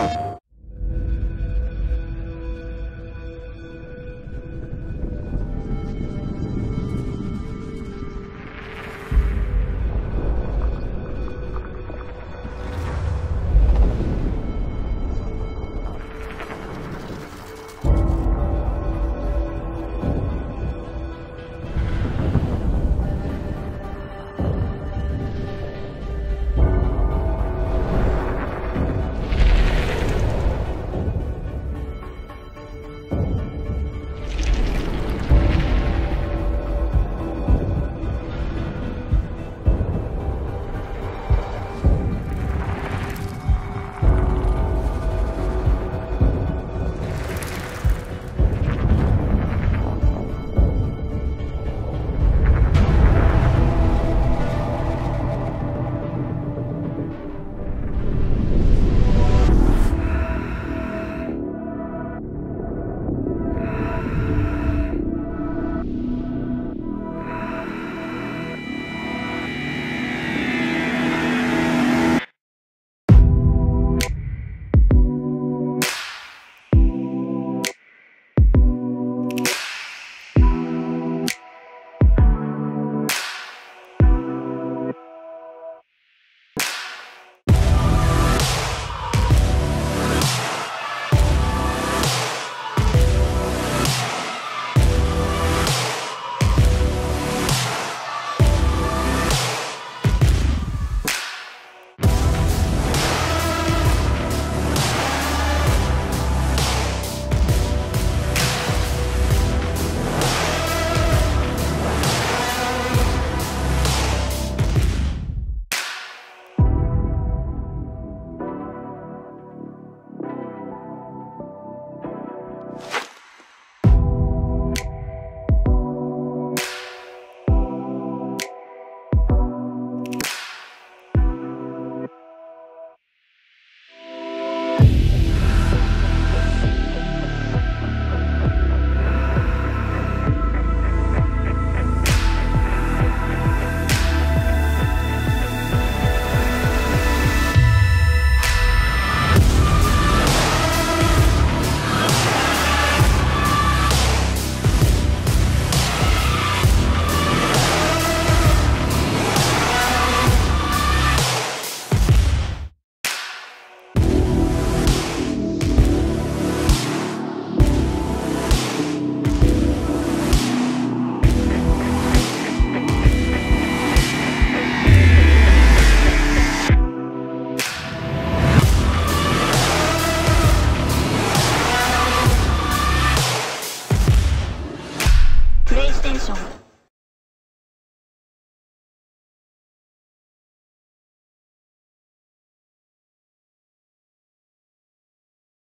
Show.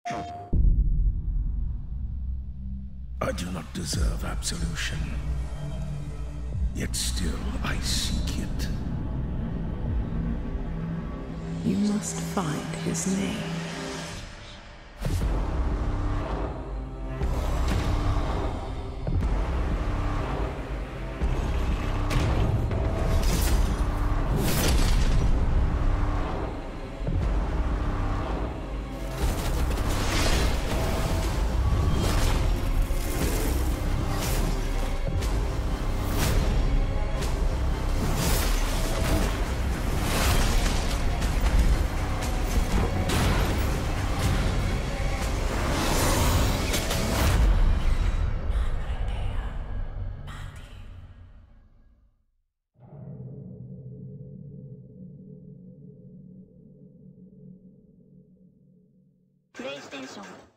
I do not deserve absolution. Yet still I seek it. You must find his name. For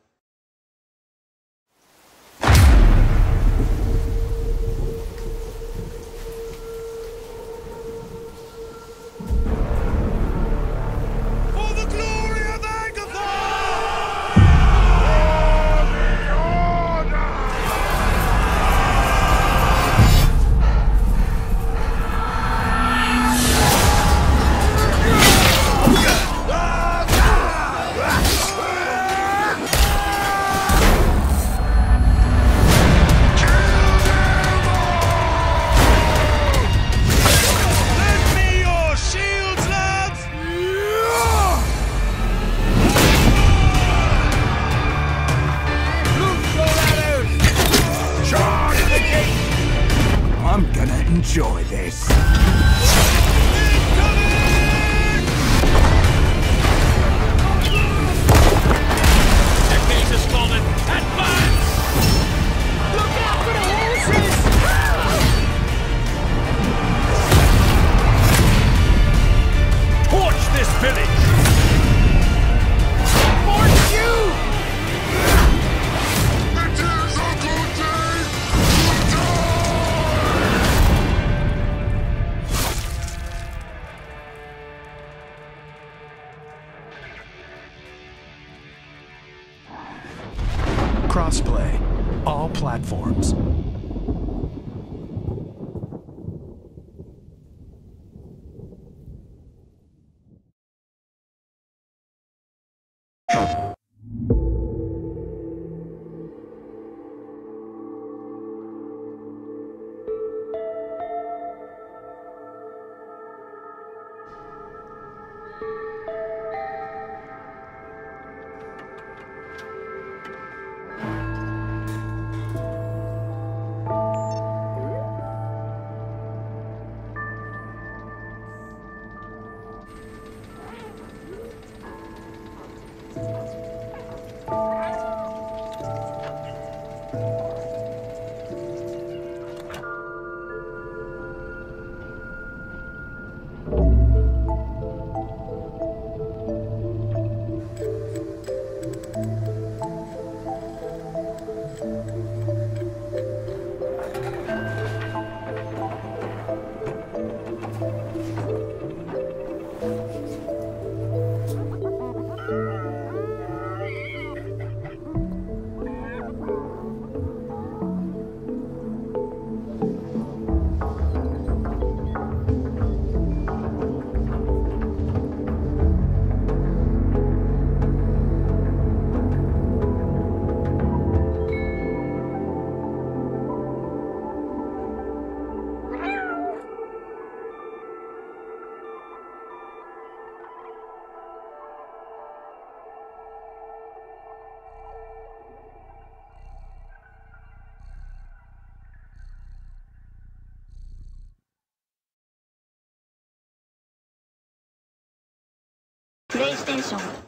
プレイステーション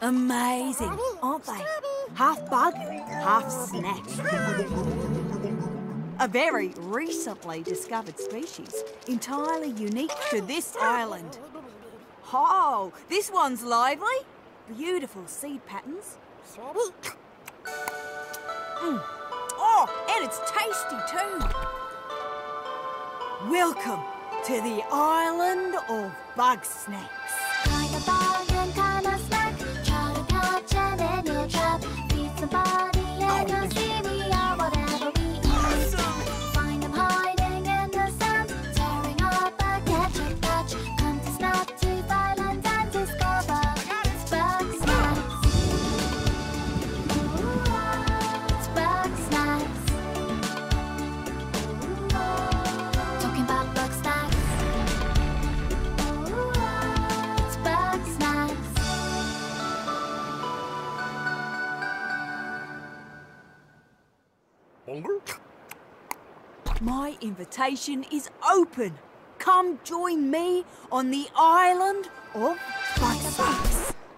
Amazing, aren't they? Half bug, half snack. A very recently discovered species, entirely unique to this island. Oh, this one's lively. Beautiful seed patterns. Mm, Oh, and it's tasty too. Welcome to the island of Bugsnax. Invitation is open. Come join me on the island of bug.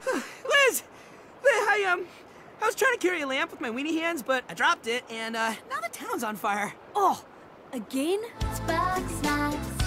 Liz! Liz, I, um, I was trying to carry a lamp with my weenie hands, but I dropped it, and, uh, now the town's on fire. Oh, again? It's bug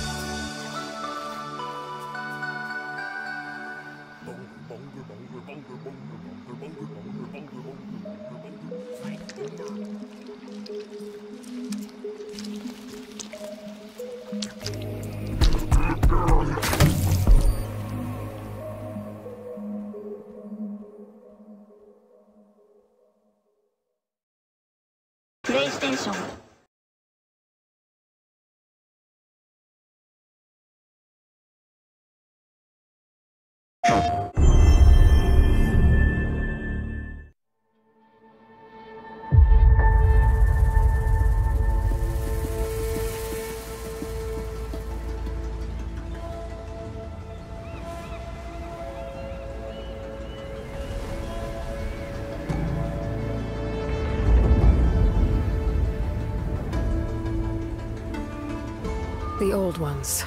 old ones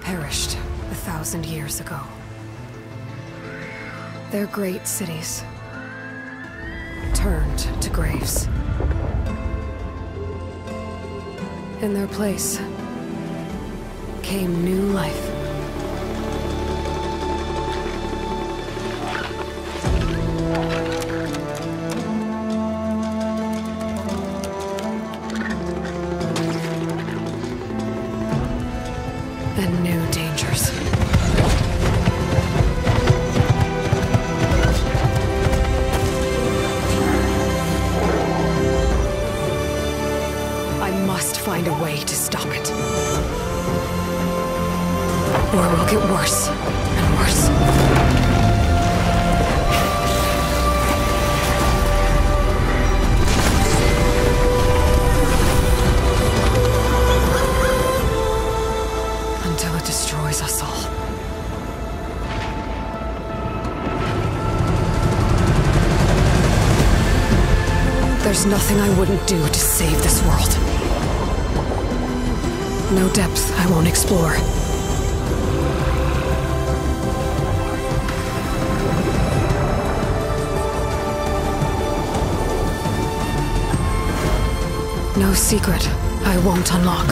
perished a thousand years ago. Their great cities turned to graves. In their place came new life. Nothing do to save this world. No depth I won't explore. No secret I won't unlock.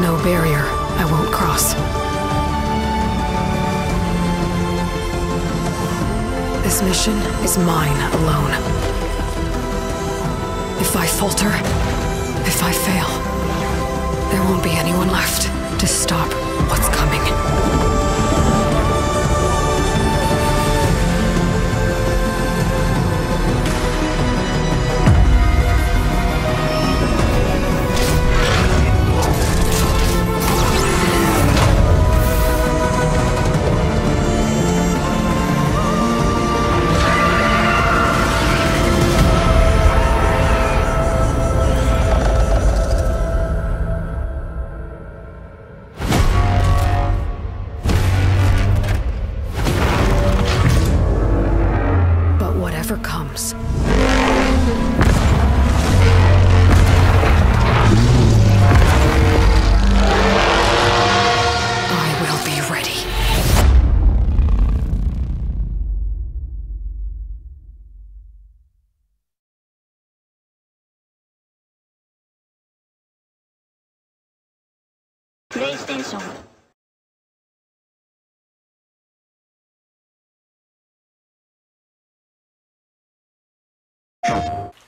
No barrier I won't cross. This mission is mine alone. If I falter, if I fail, there won't be anyone left to stop what's coming. Trump.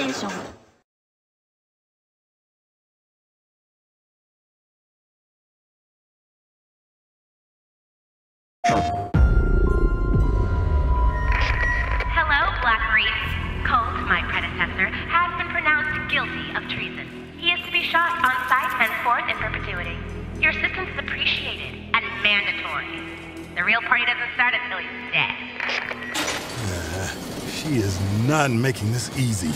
station Hello, Black Reef. Colt, my predecessor, has been pronounced guilty of treason. He is to be shot on sight and forth in perpetuity. Your assistance is appreciated and mandatory. The real party doesn't start until he's dead. Uh, she is not making this easy.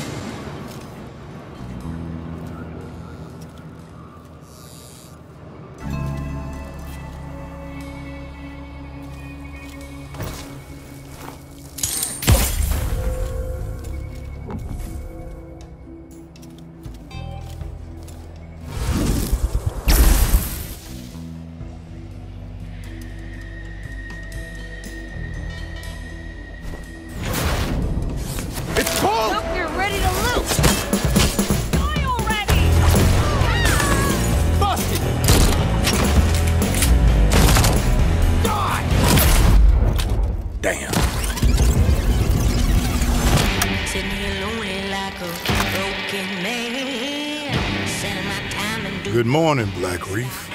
Black Reef.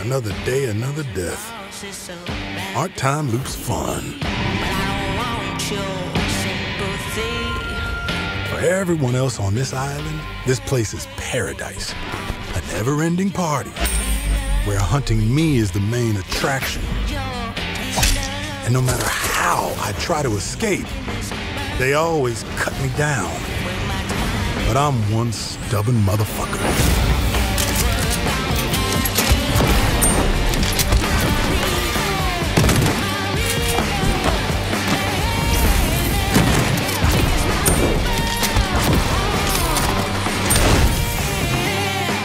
Another day, another death. Aren't time loops fun? For everyone else on this island, this place is paradise. A never ending party where hunting me is the main attraction. And no matter how I try to escape, they always cut me down. But I'm one stubborn motherfucker.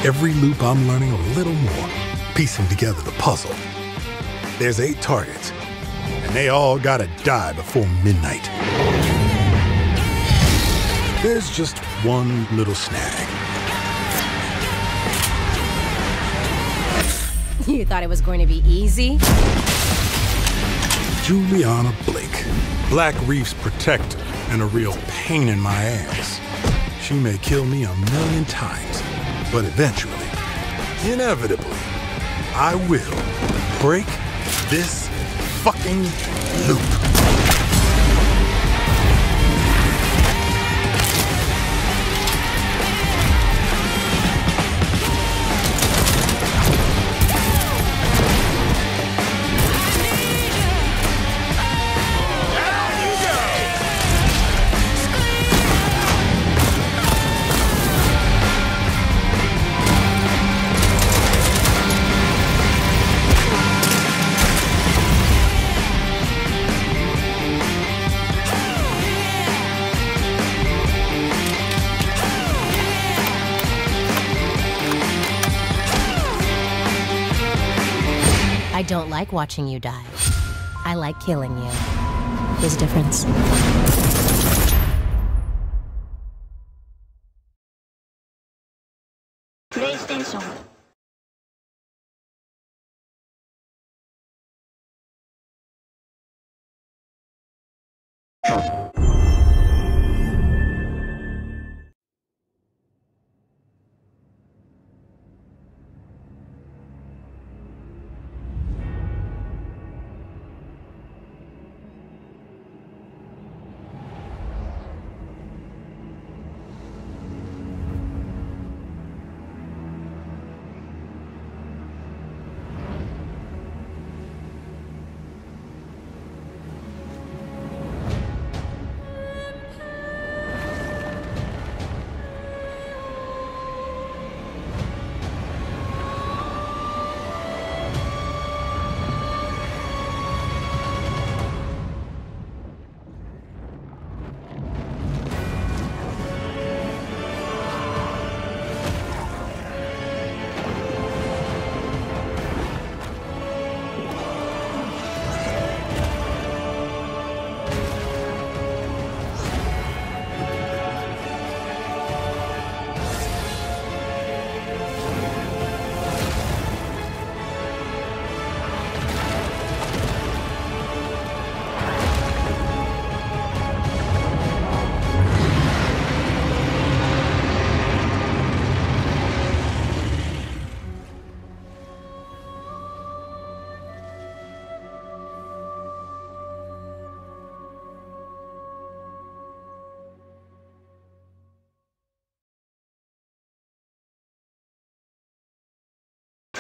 Every loop I'm learning a little more, piecing together the puzzle. There's eight targets, and they all gotta die before midnight. There's just one little snag. You thought it was going to be easy? Julianna Blake, Black Reef's protector and a real pain in my ass. She may kill me a million times, but eventually, inevitably, I will break this fucking loop. Watching you die. I like killing you. There's a difference.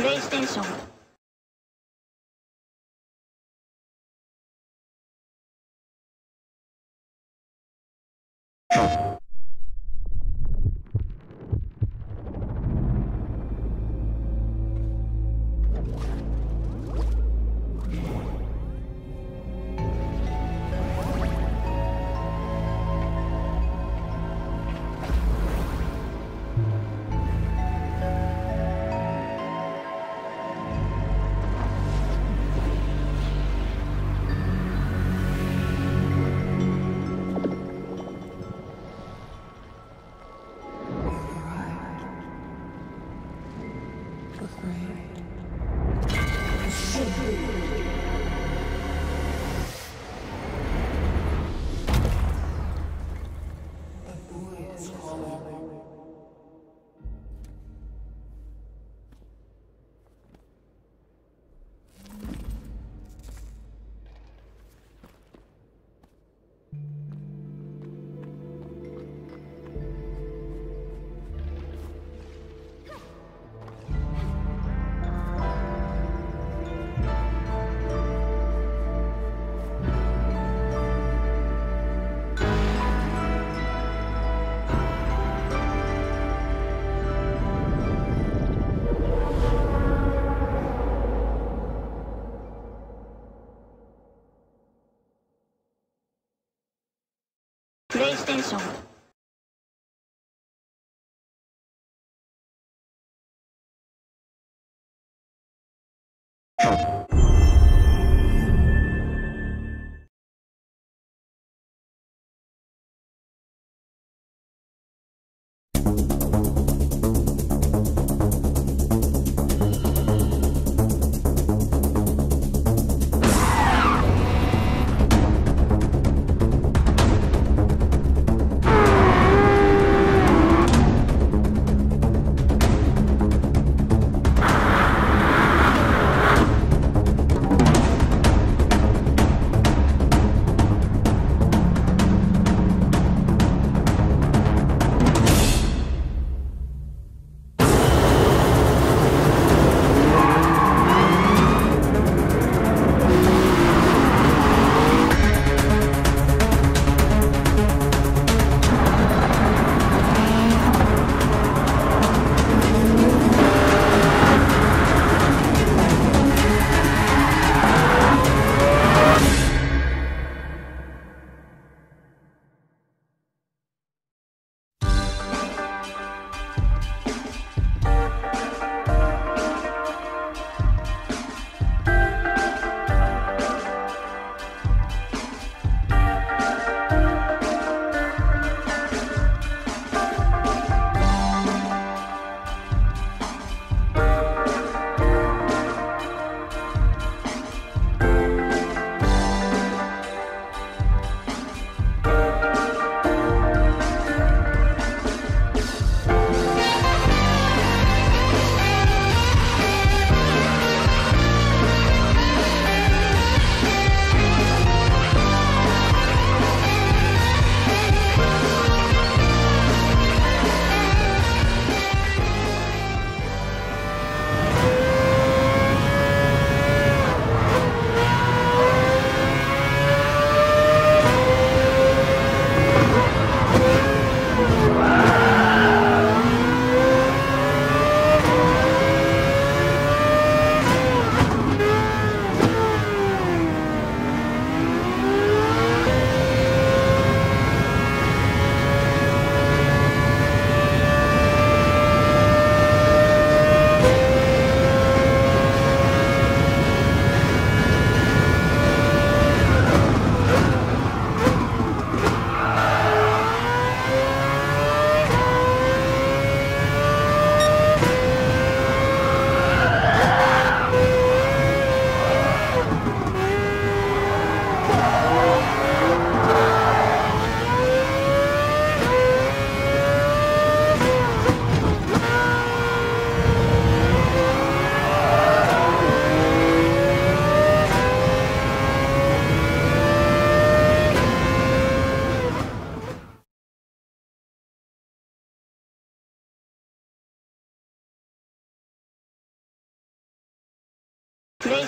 プレイステーション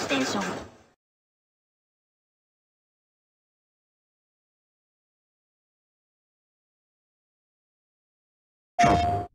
ステーション。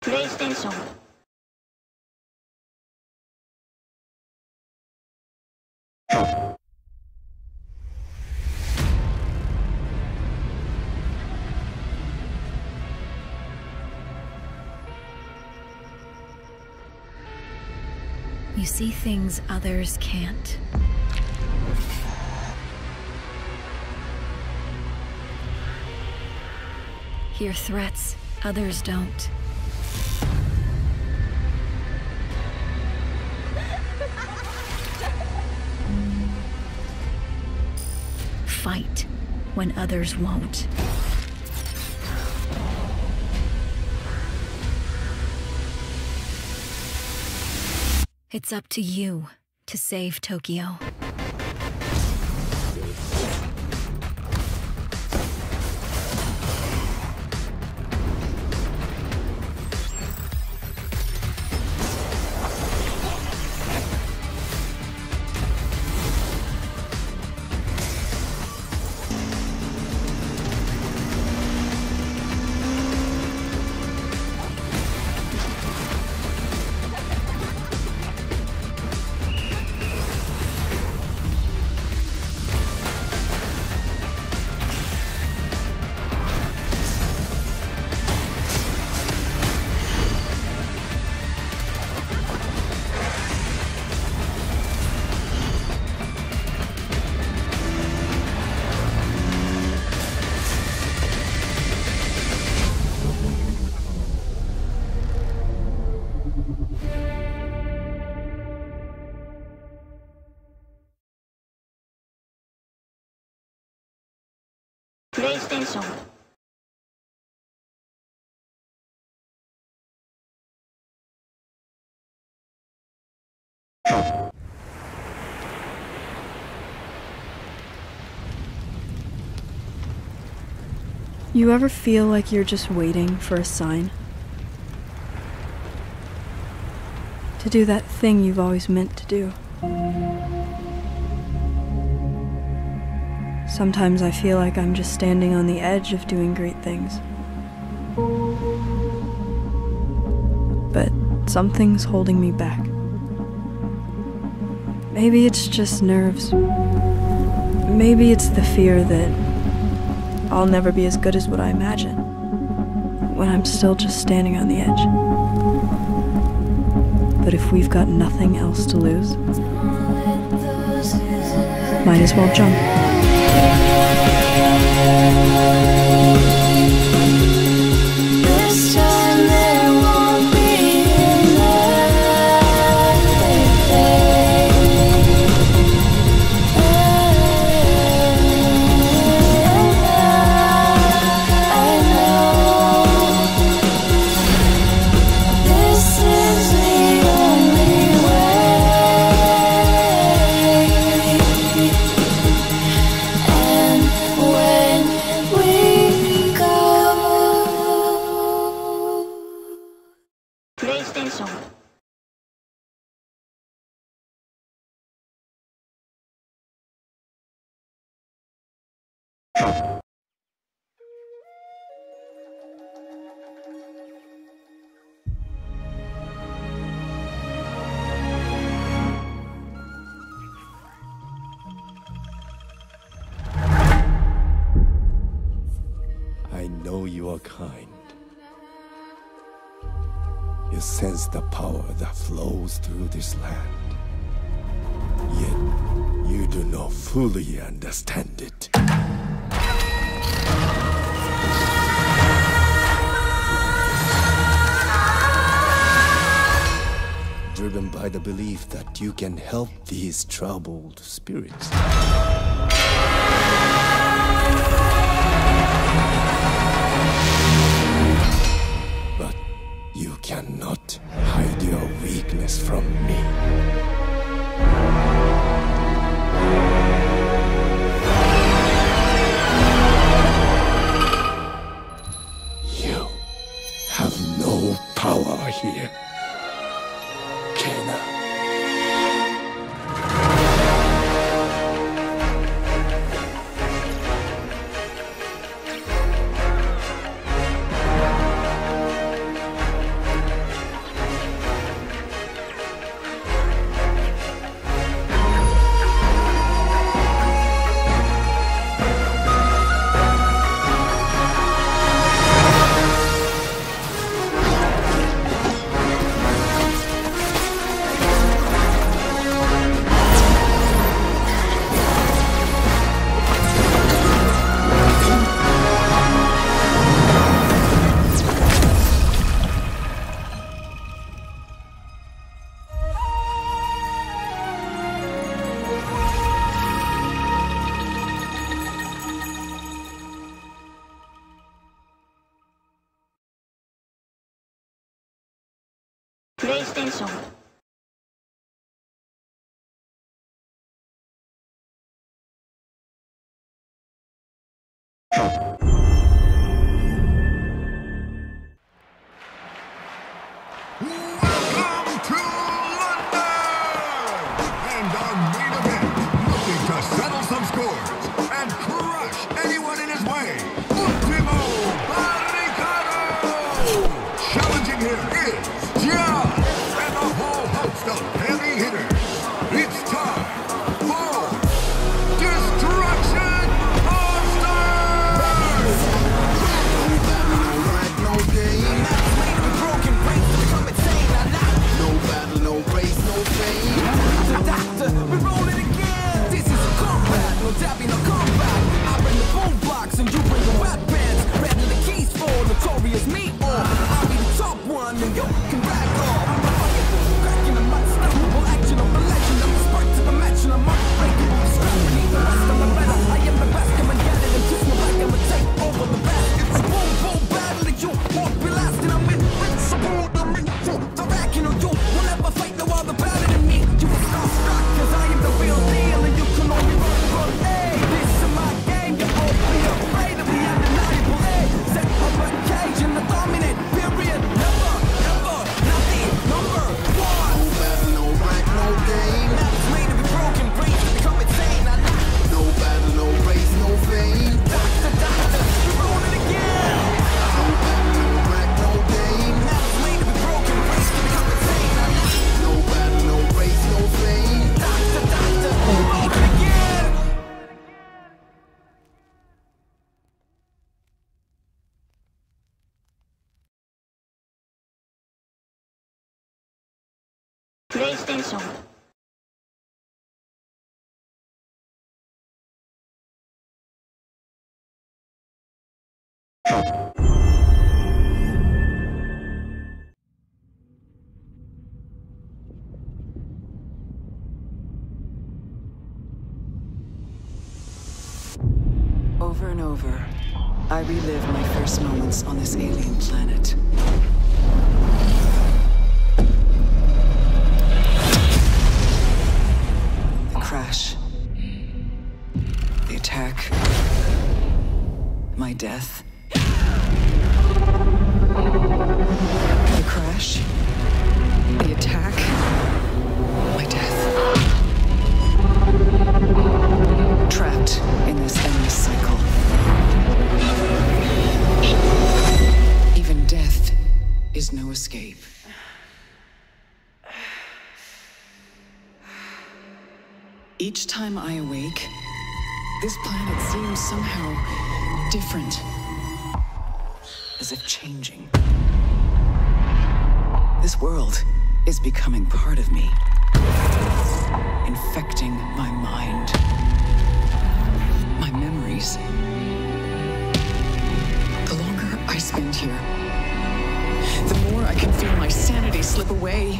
プレイステーション You see things others can't. Hear threats others don't. Fight when others won't. It's up to you to save Tokyo. PlayStation You ever feel like you're just waiting for a sign? To do that thing you've always meant to do. Sometimes I feel like I'm just standing on the edge of doing great things. But something's holding me back. Maybe it's just nerves. Maybe it's the fear that I'll never be as good as what I imagine when I'm still just standing on the edge. But if we've got nothing else to lose, might as well jump. This this land. Yet, you do not fully understand it. Driven by the belief that you can help these troubled spirits. But you cannot from me. PlayStation. And Over I relive my first moments on this alien planet. Becoming part of me, infecting my mind, my memories. The longer I spend here, the more I can feel my sanity slip away.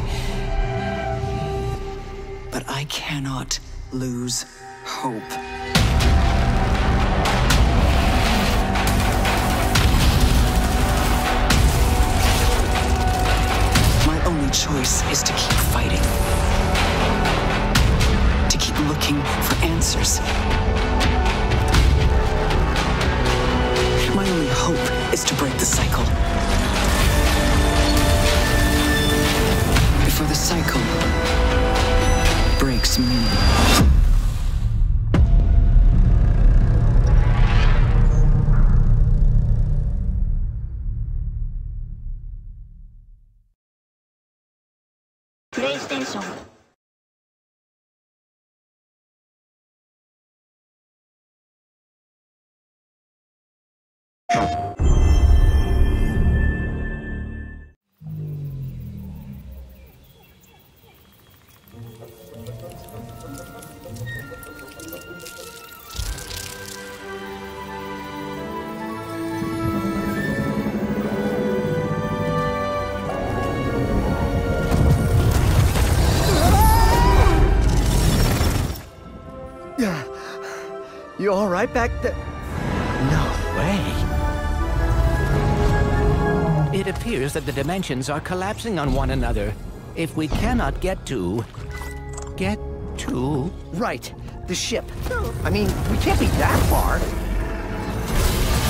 But I cannot lose hope. Choice is to keep fighting. To keep looking for answers. You all right back there? No way. It appears that the dimensions are collapsing on one another. If we cannot get to. get to. Right. The ship. I mean, we can't be that far.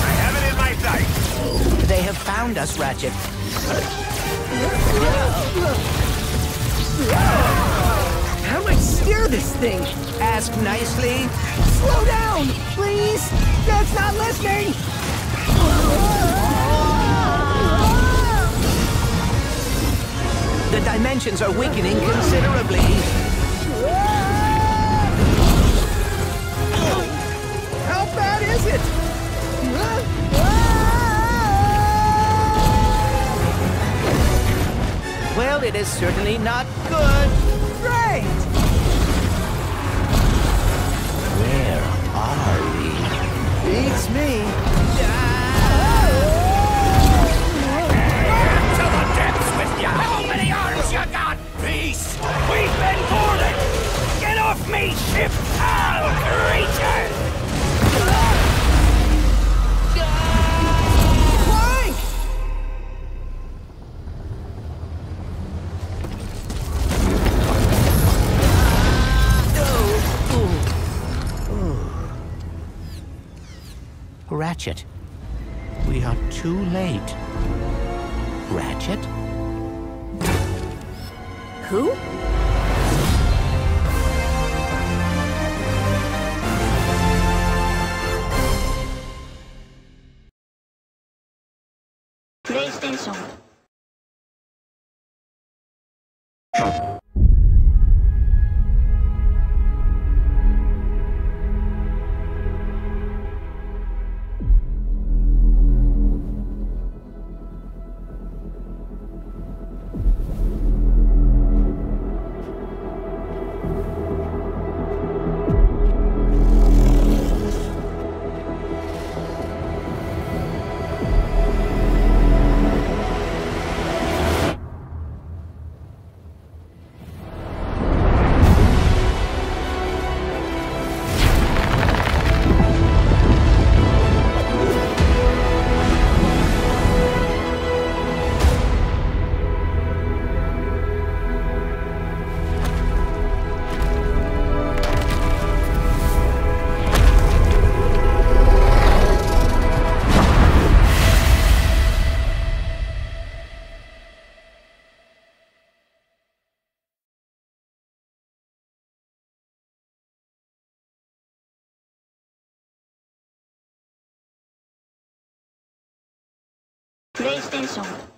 I have it in my sights. They have found us, Ratchet. How do I steer this thing? Ask nicely. Slow down, please. Dad's not listening. The dimensions are weakening considerably. How bad is it? Well, it is certainly not good. Beats me. To the depths with! How many arms you got? We've been boarded! Get off me, ship, foul creature! Ratchet. We are too late. Ratchet? Who? PlayStation. プレイステーション